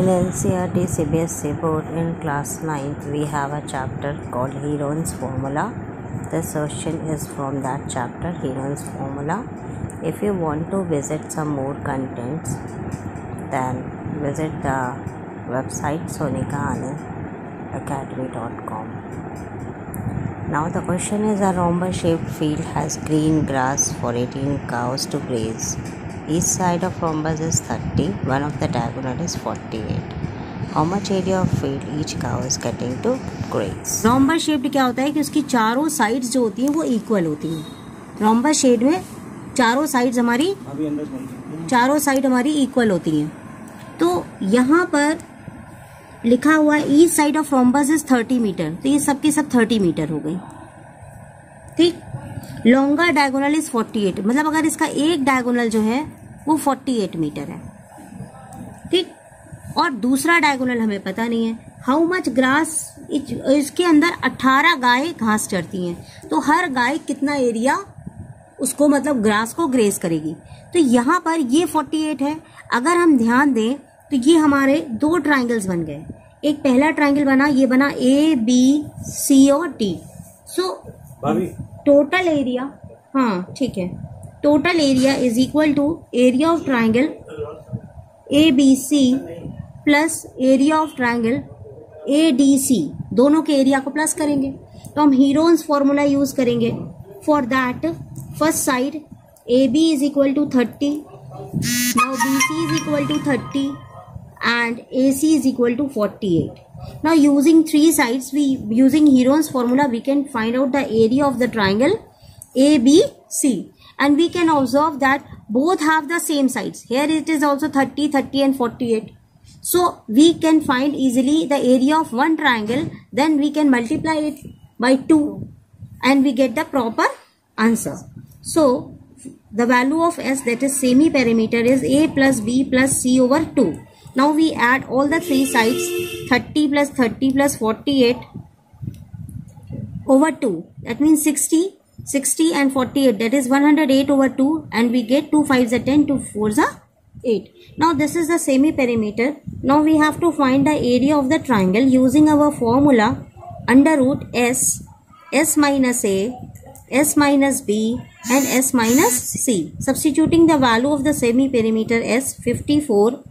In NCERT CBSE board in class 9 we have a chapter called Heron's formula. This question is from that chapter Heron's formula. If you want to visit some more contents then visit the website sonikaanandacademy.com. Now the question is a rhombus shaped field has green grass for 18 cows to graze. Each side of rhombus is 30, one of the diagonal is 48. How much area of field each cow is getting to graze? Rhombus shaped क्या होता है कि उसकी चारों sides जो होती हैं वो इक्वल होती हैं। में चारों साइड्स हमारी अभी अंदर समझे चारों साइड हमारी इक्वल होती हैं। तो यहाँ पर लिखा हुआ है each side of rhombus is 30 metre तो ये सब की सब 30 मीटर हो गई। ठीक? लॉन्गर डायगोनल इज़ 48 मतलब अगर इसका एक डायगोनल जो है, वो 48 मीटर है। ठीक? और दूसरा डायगोनल हमें पता नहीं है। हाउ मच ग्रास इसके अंदर 18 गाय घास चढ़ती हैं। तो हर गाय कितना एरिया उसको मतलब ग्रास को ग्रेस करेगी। तो यहाँ पर ये 48 है। अगर हम ध्यान दें तो ये हमारे दो ट्राइंगल्स बन गए। एक पहला ट्राइंगल बना, ये बना ए बी सी और डी सो टोटल एरिया हाँ ठीक है। Total area is equal to area of triangle A B C plus area of triangle A D C दोनों के एरिया को प्लस करेंगे। तो हम हीरोन्स फॉर्मूला यूज़ करेंगे। For that first side A B is equal to thirty now B C is equal to thirty and AC is equal to 48. Now using three sides, we using Heron's formula, we can find out the area of the triangle ABC. And we can observe that both have the same sides. Here it is also 30, 30 and 48. So we can find easily the area of one triangle. Then we can multiply it by 2 and we get the proper answer. So the value of S that is semi perimeter is A plus B plus C over 2. Now we add all the three sides 30 plus 30 plus 48 over 2 that means 60 60 and 48 that is 108 over 2 and we get 2 5s are 10 2 4s are 8 now this is the semi perimeter now we have to find the area of the triangle using our formula under root s s minus a s minus b and s minus c. Substituting the value of the semi perimeter s 54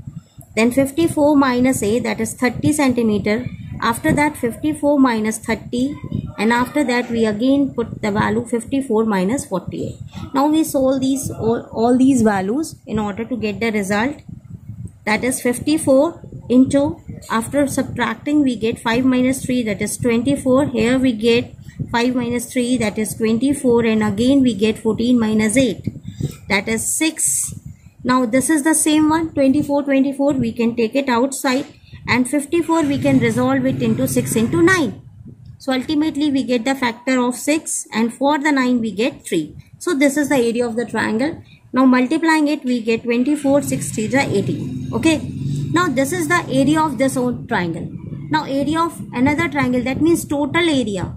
then 54 minus a that is 30 centimeter. After that 54 minus 30 and after that we again put the value 54 minus 48 now we solve these all, all these values in order to get the result. That is 54 into after subtracting we get 5 minus 3 that is 24 here we get 5 minus 3 that is 24 and again we get 14 minus 8 that is 6 now this is the same one 24 24 we can take it outside and 54 we can resolve it into 6 into 9 so ultimately we get the factor of 6 and for the 9 we get 3 so this is the area of the triangle. Now multiplying it we get 24 60 is 18 okay? Now this is the area of this own triangle. Now area of another triangle that means total area.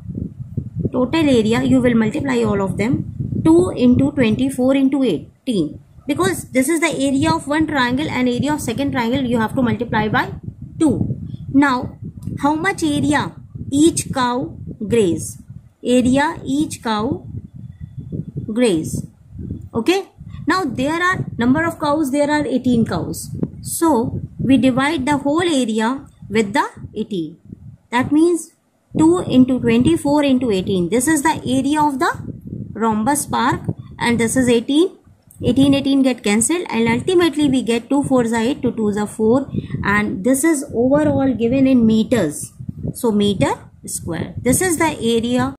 Total area you will multiply all of them 2 into 24 into 18 because this is the area of one triangle and area of second triangle you have to multiply by 2 now how much area each cow graze area each cow graze okay? Now there are number of cows there are 18 cows. So we divide the whole area with the 18 that means 2 into 24 into 18 this is the area of the rhombus park and this is 18 18 18 get cancelled and ultimately we get 2 4s are 8 2 2s are 4 and this is overall given in meters. So meter square. This is the area